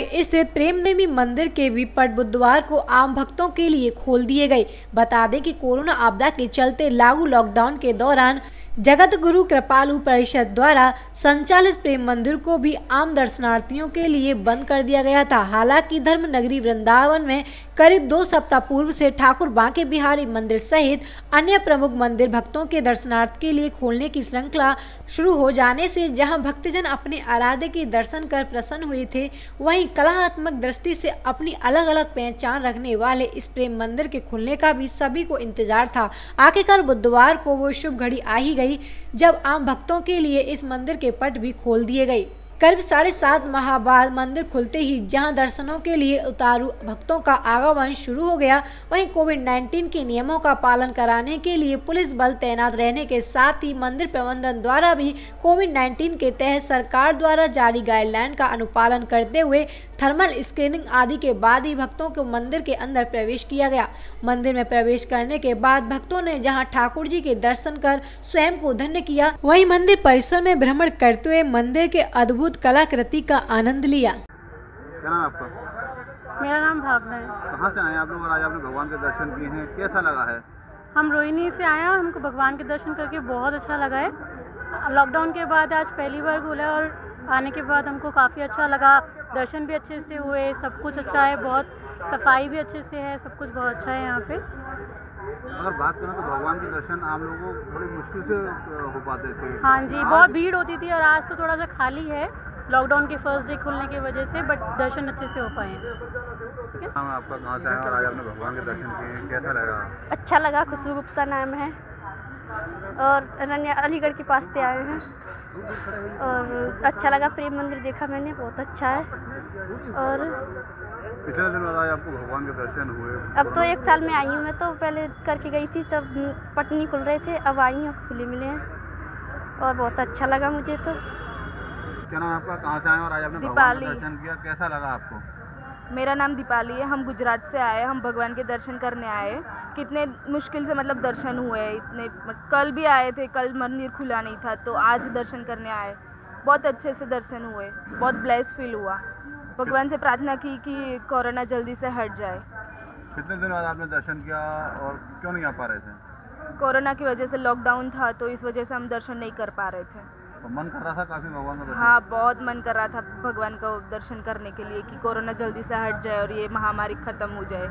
स्थित प्रेम देवी मंदिर के भी पट बुधवार को आम भक्तों के लिए खोल दिए गए। बता दें कि कोरोना आपदा के चलते लागू लॉकडाउन के दौरान जगत गुरु कृपालु परिषद द्वारा संचालित प्रेम मंदिर को भी आम दर्शनार्थियों के लिए बंद कर दिया गया था। हालाँकि धर्म नगरी वृंदावन में करीब दो सप्ताह पूर्व से ठाकुर बांके बिहारी मंदिर सहित अन्य प्रमुख मंदिर भक्तों के दर्शनार्थ के लिए खोलने की श्रृंखला शुरू हो जाने से जहाँ भक्तजन अपने आराध्य के दर्शन कर प्रसन्न हुए थे, वहीं कलात्मक दृष्टि से अपनी अलग अलग पहचान रखने वाले इस प्रेम मंदिर के खुलने का भी सभी को इंतज़ार था। आखिरकार बुधवार को वो शुभ घड़ी आ ही गई जब आम भक्तों के लिए इस मंदिर के पट भी खोल दिए गए। करीब साढ़े सात माह बाद मंदिर खुलते ही जहाँ दर्शनों के लिए उतारू भक्तों का आगमन शुरू हो गया, वहीं कोविड 19 के नियमों का पालन कराने के लिए पुलिस बल तैनात रहने के साथ ही मंदिर प्रबंधन द्वारा भी कोविड 19 के तहत सरकार द्वारा जारी गाइडलाइन का अनुपालन करते हुए थर्मल स्क्रीनिंग आदि के बाद ही भक्तों को मंदिर के अंदर प्रवेश किया गया। मंदिर में प्रवेश करने के बाद भक्तों ने जहाँ ठाकुर जी के दर्शन कर स्वयं को धन्य किया वहीं मंदिर परिसर में भ्रमण करते हुए मंदिर के अद्भुत कलाकृति का आनंद लिया। क्या नाम आपका? मेरा नाम भावना है। कहाँ से आए आप लोग और आज आपने भगवान के दर्शन किए हैं? कैसा लगा है? हम रोहिणी से आए हैं और हमको भगवान के दर्शन करके बहुत अच्छा लगा है। लॉकडाउन के बाद आज पहली बार खुला और आने के बाद हमको काफ़ी अच्छा लगा। दर्शन भी अच्छे से हुए सब कुछ अच्छा है बहुत सफ़ाई भी अच्छे से है सब कुछ बहुत अच्छा है यहाँ पे। अगर बात करें तो भगवान के दर्शन आम लोगों को बड़ी मुश्किल से हो पाते थे। हाँ जी बहुत भीड़ होती थी और आज तो थोड़ा सा खाली है लॉकडाउन के फ़र्स्ट डे खुलने की वजह से बट दर्शन अच्छे से हो पाए हैं। आपका कहाँ से आए और आज आपने भगवान के दर्शन किए कैसा लगा? अच्छा लगा खुशबू गुप्ता नाम है। और अनन्या अलीगढ़ के पास से आए हैं। और अच्छा लगा प्रेम मंदिर देखा मैंने बहुत अच्छा है। और पिछले दिन आज आपको भगवान के दर्शन हुए। अब तो एक साल में आई हूँ मैं तो पहले करके गई थी तब पटनी खुल रहे थे अब आई हूँ खुले मिले हैं। और बहुत अच्छा लगा मुझे तो। क्या नाम आपका? कहाँ से आए और आज आपने भगवान के। दर्शन किया? कैसा लगा आपको? मेरा नाम दीपाली है हम गुजरात से आए हम भगवान के दर्शन करने आए कितने मुश्किल से मतलब दर्शन हुए इतने कल भी आए थे कल मंदिर खुला नहीं था तो आज दर्शन करने आए बहुत अच्छे से दर्शन हुए बहुत ब्लेस फील हुआ। भगवान से प्रार्थना की कि कोरोना जल्दी से हट जाए। कितने दिन बाद आपने दर्शन किया और क्यों नहीं आ पा रहे थे? कोरोना की वजह से लॉकडाउन था तो इस वजह से हम दर्शन नहीं कर पा रहे थे। तो मन कर रहा था काफ़ी भगवान का हाँ बहुत मन कर रहा था भगवान का दर्शन करने के लिए कि कोरोना जल्दी से हट जाए और ये महामारी ख़त्म हो जाए।